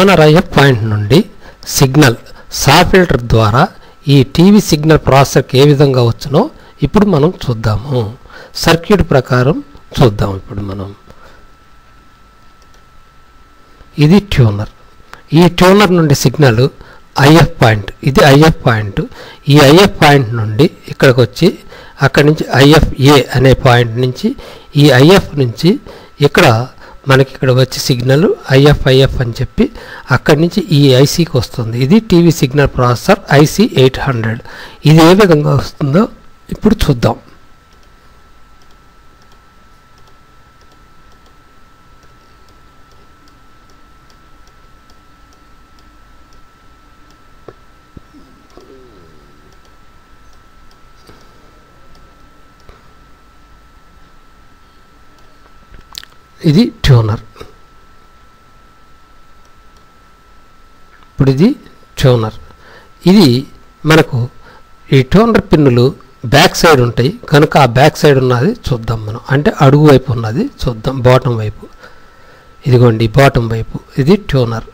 Tuner point నుండి signal సా filter ద్వారా ఈ టీవీ సిగ్నల్ ప్రాసెస్కి ఏ విధంగా వచ్చునో ఇప్పుడు మనం చూద్దాము సర్క్యూట్ ప్రకారం చూద్దాం ఇప్పుడు మనం ఇది ట్యూనర్ ఈ ట్యూనర్ నుండి సిగ్నల్ ఐఎఫ్ పాయింట్ ఇది ఐఎఫ్ పాయింట్ ఈ ఐఎఫ్ పాయింట్ నుండి ఇక్కడికి వచ్చి అక్కడి నుంచి ఐఎఫ్ఏ అనే పాయింట్ నుంచి ఈ ఐఎఫ్ నుంచి ఇక్కడ మనకి ఇక్కడ వచ్చి సిగ్నల్ ఐఎఫ్ ఐఎఫ్ అని చెప్పి అక్కడి నుంచి ఈ ఐసీకి వస్తుంది. ఇది TV signal processor IC eight hundred. ఇది ఏ విధంగా వస్తుందో ఇప్పుడు చూద్దాం. ఇది ట్యూనర్. ఇప్పుడు ఇది ట్యూనర్. ఇది మనకు ఈ ట్యూనర్ పిన్నులు బ్యాక్ సైడ్ ఉంటాయి. కనుక ఆ బ్యాక్ సైడ్ ఉన్నది చూద్దాం మనం. అంటే అడుగు వైపు ఉన్నది చూద్దాం. బాటం వైపు. ఇదిగోండి బాటం వైపు. ఇది ట్యూనర్.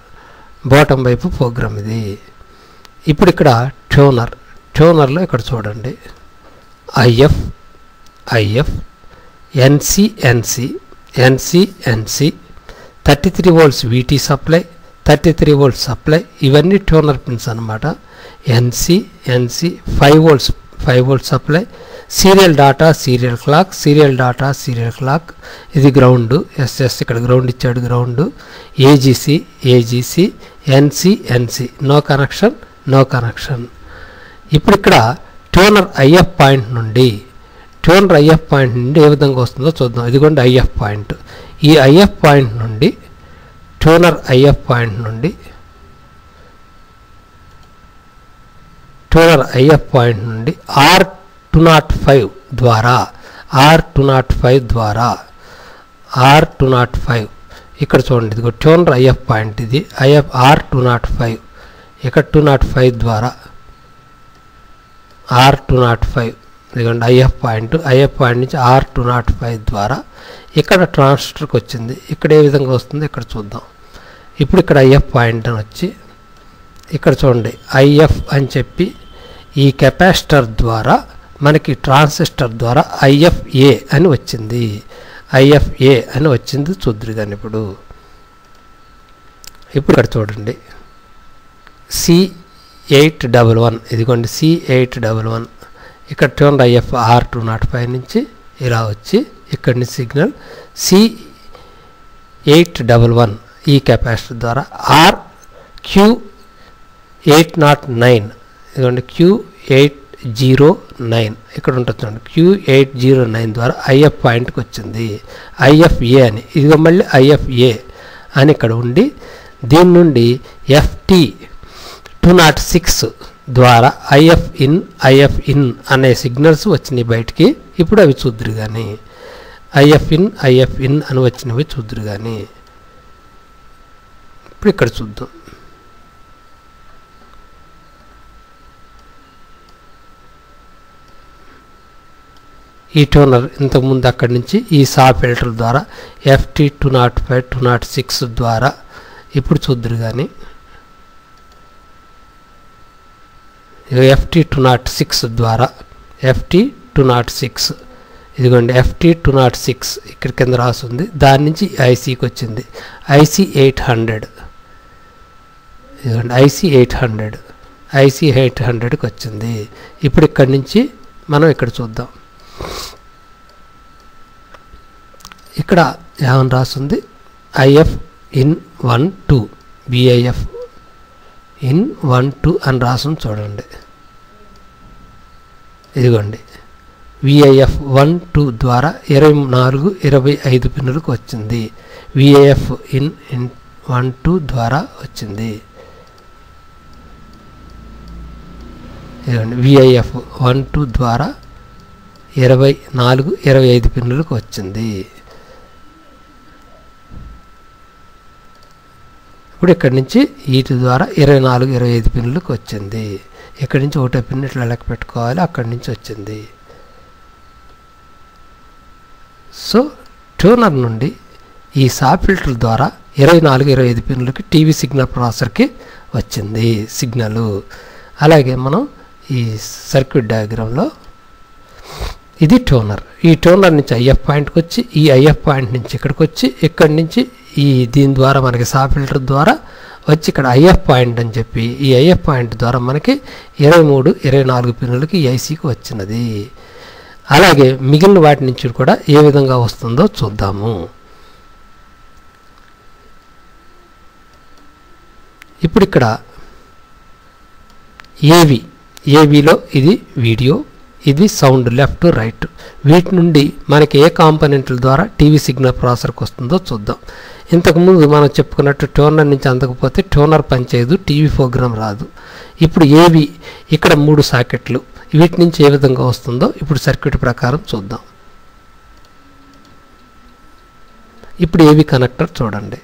బాటం వైపు ప్రోగ్రామ్ ఇది. ఇప్పుడు ఇక్కడ ట్యూనర్. ట్యూనర్లో ఇక్కడ చూడండి. IF IF NC NC NC NC thirty three volts VT supply thirty three volts supply ఇవన్నీ ట్యూనర్ పిన్స్ అనమాట NC NC five volts five volt supply serial data serial clock serial data serial clock ఇది ground SS ఇక్కడ ground ఇచ్చాడు ground AGC AGC NC NC no connection no connection ఇప్పుడు ఇక్కడ tuner IF point నుండి tuner IF point నుండి ఏ విధంగా వస్తుందో చూద్దాం. ఇదిగోండి ఐఎఫ్ పాయింట్. ఈ ఐఎఫ్ పాయింట్ నుండి ట్యూనర్ ఐఎఫ్ పాయింట్ నుండి ట్యూనర్ ఐఎఫ్ పాయింట్ నుండి ఆర్ టూ నాట్ ఫైవ్ ద్వారా ఆర్ టూ నాట్ ఫైవ్ ద్వారా ఆర్ టూ నాట్ ఫైవ్ ఇక్కడ చూడండి ఇదిగో ట్యూనర్ ఐఎఫ్ పాయింట్ ఇది IF R two nought five ఇక్కడ టూ నాట్ ఫైవ్ ద్వారా ఆర్ టూ నాట్ ఫైవ్ ఇదిగోండి ఐఎఫ్ పాయింట్ ఐఎఫ్ పాయింట్ నుంచి ఆర్ టూ నాట్ ఫైవ్ ద్వారా ఇక్కడ ట్రాన్స్టర్కి వచ్చింది. ఇక్కడ ఏ విధంగా వస్తుందో? ఇక్కడ చూద్దాం. ఇప్పుడు ఇక్కడ ఐఎఫ్ పాయింట్ అని వచ్చి ఇక్కడ చూడండి. ఐఎఫ్ అని చెప్పి ఈ కెపాసిటర్ ద్వారా మనకి ట్రాన్సిస్టర్ ద్వారా ఐఎఫ్ఏ అని వచ్చింది. ఐఎఫ్ఏ అని వచ్చింది చూద్దరు ఇప్పుడు. ఇప్పుడు ఇక్కడ చూడండి. C eight double one. ఇదిగోండి సి ఎయిట్ డబల్ వన్. ఇక్కడ tune IF R two nought five నుంచి ఇలా వచ్చి ఇక్కడి నుంచి signal C eight double one ఈ కెపాసిటర్ ద్వారా R Q eight nought nine ఇదిగోండి క్యూ ఎయిట్ జీరో నైన్ ఇక్కడ ఉంటుంది చూడండి. క్యూ ఎయిట్ జీరో నైన్ ద్వారా ఐఎఫ్ పాయింట్కి వచ్చింది. ఐఎఫ్ఏ అని. ఇదిగో మళ్ళీ ఐఎఫ్ఏ అని ఇక్కడ ఉండి దీని నుండి ఎఫ్టీ టూ నాట్ సిక్స్ ద్వారా ఐఎఫ్ ఇన్ ఐఎఫ్ ఇన్ అనే సిగ్నల్స్ వచ్చినాయి బయటికి. ఇప్పుడు అవి చూద్దరు కానీ ఐఎఫ్ ఇన్ ఐఎఫ్ ఇన్ అని వచ్చినవి చూద్దరు కానీ ఇప్పుడు ఇక్కడ చూద్దాం. ఈ టోనర్ ఇంతకుముందు అక్కడి నుంచి ఈ సా ఫిల్టర్ ద్వారా FT two nought five two nought six ద్వారా ఇప్పుడు చూద్దరు కానీ ఎఫ్టీ టూ నాట్ సిక్స్ ద్వారా ఎఫ్టీ టూ నాట్ సిక్స్ ఇదిగోండి ఎఫ్టీ టూ నాట్ సిక్స్ ఇక్కడ కింద రాసుంది. దాని నుంచి ఐసీకి వచ్చింది ఐసీ ఎయిట్ హండ్రెడ్. ఇదిగోండి IC eight hundred. IC eight హండ్రెడ్కి వచ్చింది ఇప్పుడు ఇక్కడి నుంచి మనం ఇక్కడ చూద్దాం. ఇక్కడ ఏమని రాస్తుంది IF in one two BIF in one two అని రాసుని చూడండి. ఇదిగోండి. విఐఎఫ్ వన్ టూ ద్వారా ఇరవై నాలుగు ఇరవై ఐదు పిన్నులకు వచ్చింది. VIF in in one two ద్వారా వచ్చింది. ఇదిగోండి. విఐఎఫ్ వన్ టూ ద్వారా ఇరవై నాలుగు ఇరవై ఐదు పిన్నులకు వచ్చింది. ఇప్పుడు ఇక్కడి నుంచి వీటి ద్వారా ఇరవై నాలుగు ఇరవై ఐదు పిన్నులకు వచ్చింది. ఇక్కడి నుంచి ఒకటో పిన్ ఇట్లా లెక్క పెట్టుకోవాలి అక్కడి నుంచి వచ్చింది. సో ట్యూనర్ నుండి ఈ సా ఫిల్టర్ ద్వారా ఇరవై నాలుగు ఇరవై ఐదు పిన్లకి టీవీ సిగ్నల్ ప్రాసెసర్కి వచ్చింది సిగ్నల్. అలాగే మనం ఈ సర్క్యూట్ డయాగ్రామ్లో ఇది టోనర్ ఈ టోనర్ నుంచి ఐఎఫ్ పాయింట్కి వచ్చి ఈ ఐఎఫ్ పాయింట్ నుంచి ఇక్కడికి వచ్చి ఇక్కడి నుంచి ఈ దీని ద్వారా మనకి సా ఫిల్టర్ ద్వారా వచ్చి ఇక్కడ ఐఎఫ్ పాయింట్ అని చెప్పి ఈ ఐఎఫ్ పాయింట్ ద్వారా మనకి ఇరవై మూడు ఇరవై నాలుగు పిన్నులకి ఐసీకి వచ్చినది. అలాగే మిగిలిన వాటి నుంచి కూడా ఏ విధంగా వస్తుందో చూద్దాము. ఇప్పుడు ఇక్కడ ఏవి ఏవిలో ఇది వీడియో ఇది సౌండ్ లెఫ్ట్ రైట్. వీటి నుండి మనకి ఏ కాంపనెంట్ల ద్వారా టీవీ సిగ్నల్ ప్రాసెసర్కి వస్తుందో చూద్దాం. ఇంతకుముందు మనం చెప్పుకున్నట్టు టోనర్ నుంచి అందకపోతే టోనర్ పనిచేయదు టీవీ ప్రోగ్రామ్ రాదు. ఇప్పుడు ఏవి ఇక్కడ మూడు సాకెట్లు వీటి నుంచి ఏ విధంగా వస్తుందో ఇప్పుడు సర్క్యూట్ ప్రకారం చూద్దాం. ఇప్పుడు ఏవి కనెక్టర్ చూడండి.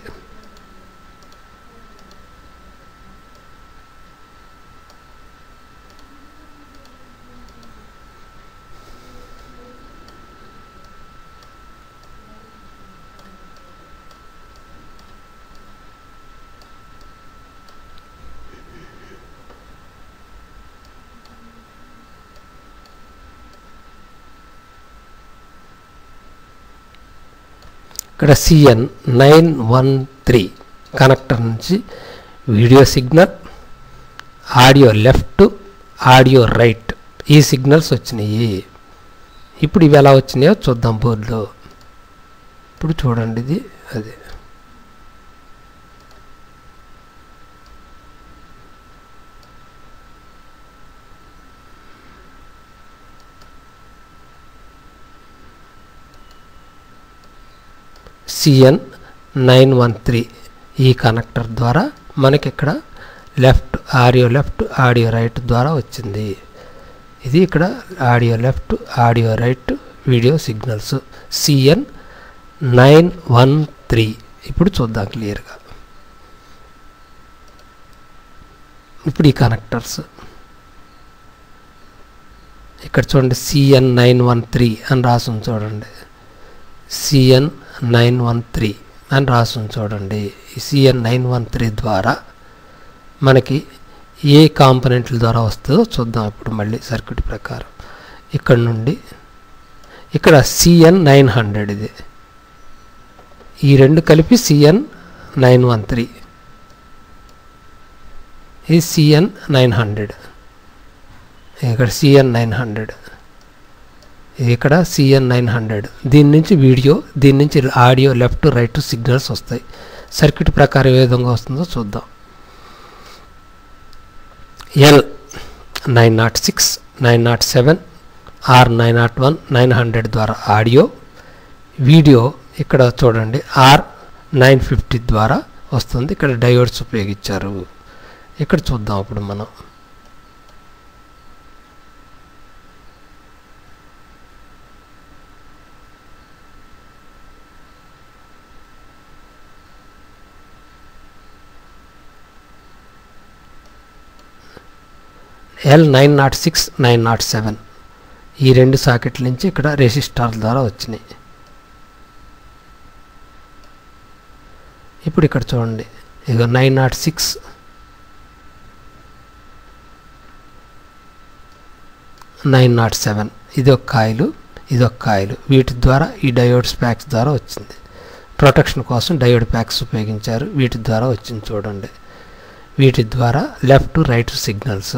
ఇక్కడ CN nine one three connector నుంచి video signal audio left audio right ఈ సిగ్నల్స్ వచ్చినాయి. ఇప్పుడు ఇవి ఎలా వచ్చినాయో చూద్దాం బోర్డులో. ఇప్పుడు చూడండి ఇది అదే. సిఎన్ నైన్ వన్ త్రీ ఈ కనెక్టర్ ద్వారా మనకి ఇక్కడ left audio left audio right ద్వారా వచ్చింది. ఇది ఇక్కడ audio left audio right video signals. CN nine one three. ఇప్పుడు చూద్దాం క్లియర్గా. ఇప్పుడు ఈ కనెక్టర్స్. ఇక్కడ చూడండి సిఎన్ నైన్ వన్ త్రీ అని రాసుంది చూడండి. సిఎన్ నైన్ వన్ త్రీ అని రాసుంది చూడండి. ఈ సిఎన్ నైన్ వన్ త్రీ ద్వారా మనకి ఏ కాంపనెంట్ల ద్వారా వస్తుందో చూద్దాం ఇప్పుడు మళ్ళీ సర్క్యూట్ ప్రకారం. ఇక్కడ నుండి ఇక్కడ సిఎన్ నైన్ హండ్రెడ్ ఇది. ఈ రెండు కలిపి సిఎన్ నైన్ వన్ త్రీ. ఇది సిఎన్ నైన్ హండ్రెడ్. ఇక్కడ సిఎన్ నైన్ హండ్రెడ్. ఇక్కడ సిఎన్ నైన్ హండ్రెడ్ దీని నుంచి వీడియో దీని నుంచి ఆడియో లెఫ్ట్ రైట్ సిగ్నల్స్ వస్తాయి. సర్క్యూట్ ప్రకారం ఏ విధంగా వస్తుందో చూద్దాం. L nine nought six nine nought seven R nine nought one nine hundred ద్వారా ఆడియో. వీడియో ఇక్కడ చూడండి ఆర్ నైన్ ఫిఫ్టీ ద్వారా వస్తుంది. ఇక్కడ డయోడ్స్ ఉపయోగించారు. ఇక్కడ చూద్దాం అప్పుడు మనం. L nine nought six nine nought seven ఈ రెండు సాకెట్ల నుంచి ఇక్కడ రెసిస్టార్ ద్వారా వచ్చినాయి. ఇప్పుడు ఇక్కడ చూడండి. ఇక nine nought six nine nought seven ఇది ఒక కాయలు ఇది ఒక కాయలు. వీటి ద్వారా ఈ డయోడ్స్ ప్యాక్స్ ద్వారా వచ్చింది. ప్రొటెక్షన్ కోసం డయోడ్ ప్యాక్స్ ఉపయోగించారు. వీటి ద్వారా వచ్చింది చూడండి. వీటి ద్వారా లెఫ్ట్ రైట్ సిగ్నల్స్.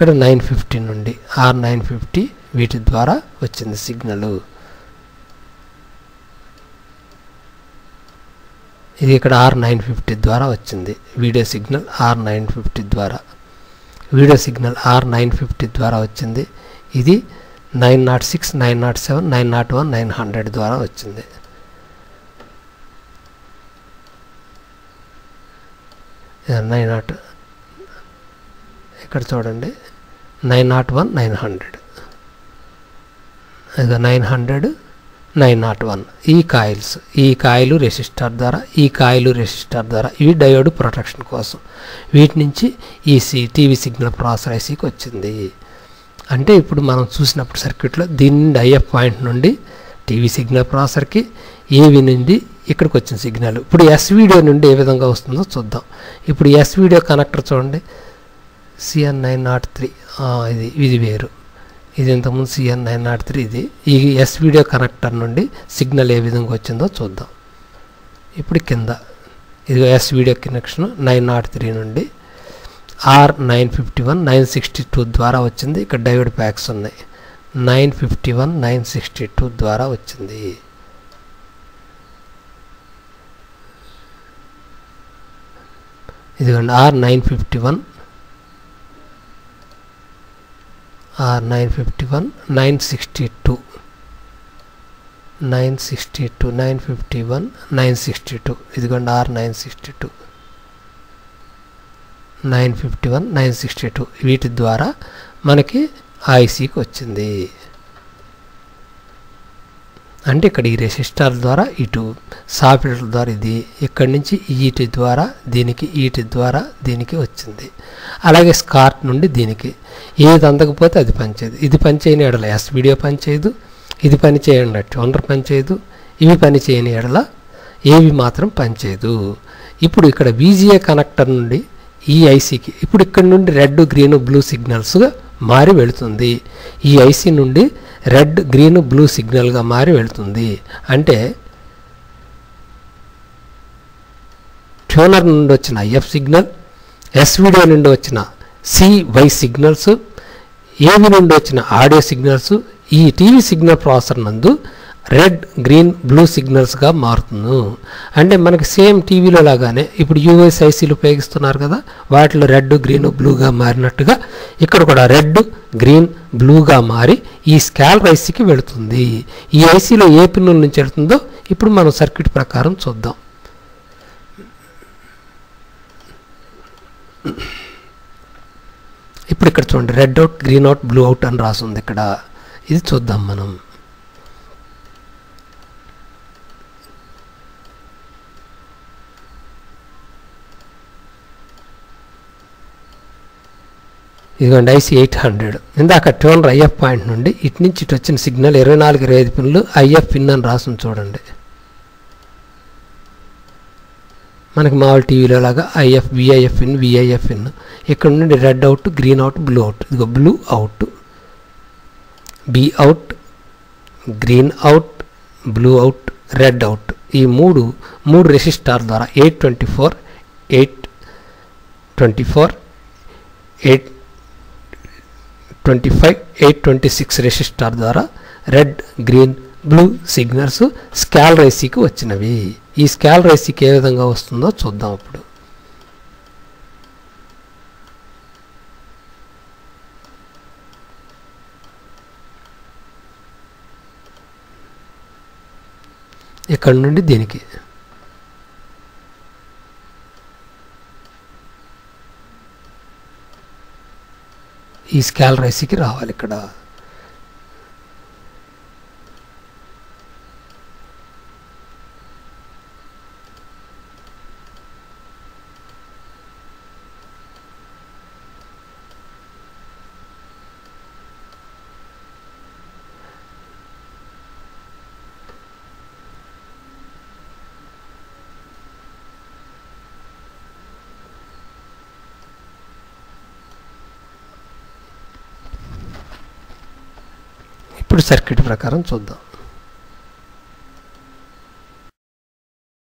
ఇక్కడ నైన్ ఫిఫ్టీ నుండి ఆర్ నైన్ ఫిఫ్టీ వీటి ద్వారా వచ్చింది సిగ్నల్. ఇది ఇక్కడ ఆర్ నైన్ ఫిఫ్టీ ద్వారా వచ్చింది. Video signal R nine fifty ద్వారా. Video signal R nine fifty ద్వారా వచ్చింది. ఇది nine nought six nine nought seven nine nought one nine hundred ద్వారా వచ్చింది. నైన్ నాట్ ఇక్కడ చూడండి. Nine nought one nine hundred. ఇక nine hundred nine nought one. ఈ కాయిల్స్ ఈ కాయిలు రెసిస్టర్ ద్వారా ఈ కాయిలు రెసిస్టర్ ద్వారా ఇవి డయోడ్ ప్రొటెక్షన్ కోసం. వీటి నుంచి ఈ సి టీవీ సిగ్నల్ ప్రాసెస్ ఐసీకి వచ్చింది. అంటే ఇప్పుడు మనం చూసినప్పుడు సర్క్యూట్లో దీని డైఎఫ్ పాయింట్ నుండి టీవీ సిగ్నల్ ప్రాసెసర్కి ఏవి నుండి ఇక్కడికి వచ్చిన సిగ్నల్. ఇప్పుడు ఎస్ వీడియో నుండి ఏ విధంగా వస్తుందో చూద్దాం. ఇప్పుడు ఎస్ వీడియో కనెక్టర్ చూడండి. సిఎన్ నైన్ నాట్ త్రీ ఇది ఇది వేరు. ఇది ఇంతకుముందు సిఎన్ నైన్ నాట్ త్రీ ఇది. ఈ ఎస్ వీడియో కనెక్టర్ నుండి సిగ్నల్ ఏ విధంగా వచ్చిందో చూద్దాం. ఇప్పుడు కింద. ఇది S video connection nine nought three నుండి R nine fifty one nine sixty two ద్వారా వచ్చింది. ఇక్కడ డయోడ్ ప్యాక్స్ ఉన్నాయి. Nine fifty one nine sixty two ద్వారా వచ్చింది. ఇదిగోండి R nine fifty one R nine fifty one nine sixty two. Nine sixty two nine fifty one nine sixty two. ఇదిగోండి R nine sixty two. Nine fifty one nine sixty two. వీటి ద్వారా మనకి ఐసీకి వచ్చింది. అంటే ఇక్కడ ఈ రెసిస్టర్ ద్వారా ఇటు సాఫ్ట్వేర్ ద్వారా ఇది ఇక్కడి నుంచి ఈటి ద్వారా దీనికి ఈటి ద్వారా దీనికి వచ్చింది. అలాగే స్కార్ట్ నుండి దీనికి. ఏది అందకపోతే అది పనిచేయదు ఇది పనిచేయని ఎడల ఎస్ వీడియో పనిచేయదు ఇది పని చేయండి ట్యూనర్ పనిచేయదు ఇవి పని చేయని ఎడల ఏవి మాత్రం పనిచేయదు ఇప్పుడు ఇక్కడ బీజీఏ కనెక్టర్ నుండి ఈ ఐసీకి ఇప్పుడు ఇక్కడ నుండి రెడ్ గ్రీన్ బ్లూ సిగ్నల్స్గా మారి వెళుతుంది. ఈ ఐసీ నుండి రెడ్ గ్రీన్ బ్లూ సిగ్నల్గా మారి వెళుతుంది. అంటే ట్యూనర్ నుండి వచ్చిన ఎఫ్ సిగ్నల్ ఎస్ వీడియో నుండి వచ్చిన సివై సిగ్నల్స్ ఏవి నుండి వచ్చిన ఆడియో సిగ్నల్స్ ఈ టీవీ సిగ్నల్ ప్రాసెసర్ నందు రెడ్ గ్రీన్ బ్లూ సిగ్నల్స్గా మారుతుంది అంటే మనకి సేమ్ టీవీలో లాగానే ఇప్పుడు యూఎస్ ఐసీలు ఉపయోగిస్తున్నారు కదా వాటిలో రెడ్ గ్రీన్ బ్లూగా మారినట్టుగా ఇక్కడ కూడా రెడ్ గ్రీన్ బ్లూగా మారి ఈ స్కాల్ ఐసీకి వెళుతుంది. ఈ ఐసీలో ఏ పిన్నుల నుంచి వెళుతుందో ఇప్పుడు మనం సర్క్యూట్ ప్రకారం చూద్దాం. ఇప్పుడు ఇక్కడ చూడండి red out green out blue out అని రాసింది ఇక్కడ. ఇది చూద్దాం మనం. ఇదిగోండి ఐసీ ఎయిట్ హండ్రెడ్. ఇందాక టోనర్ ఐఎఫ్ పాయింట్ నుండి ఇటు నుంచి ఇటు వచ్చిన సిగ్నల్ ఇరవై నాలుగు ఇరవై ఐదు పిన్లు ఐఎఫ్ పిన్ అని రాసుని చూడండి. మనకి మామూలు టీవీలో లాగా IF VIF pin VIF pin. ఇక్కడ నుండి red out green out blue out. ఇదిగో blue out B out green out blue out red out. ఈ మూడు మూడు రెసిస్టార్ ద్వారా eight twenty four eight twenty four eight twenty five eight twenty six resistor ద్వారా red green blue signals స్కాల్ రైసీకి వచ్చినవి. ఈ స్కాల్ రైసీకి ఏ విధంగా వస్తుందో చూద్దాం ఇప్పుడు. ఇక్కడ నుండి దీనికి? ఈ స్కాలరైసీకి రావాలి ఇక్కడ. ఇప్పుడు సర్క్యూట్ ప్రకారం చూద్దాం.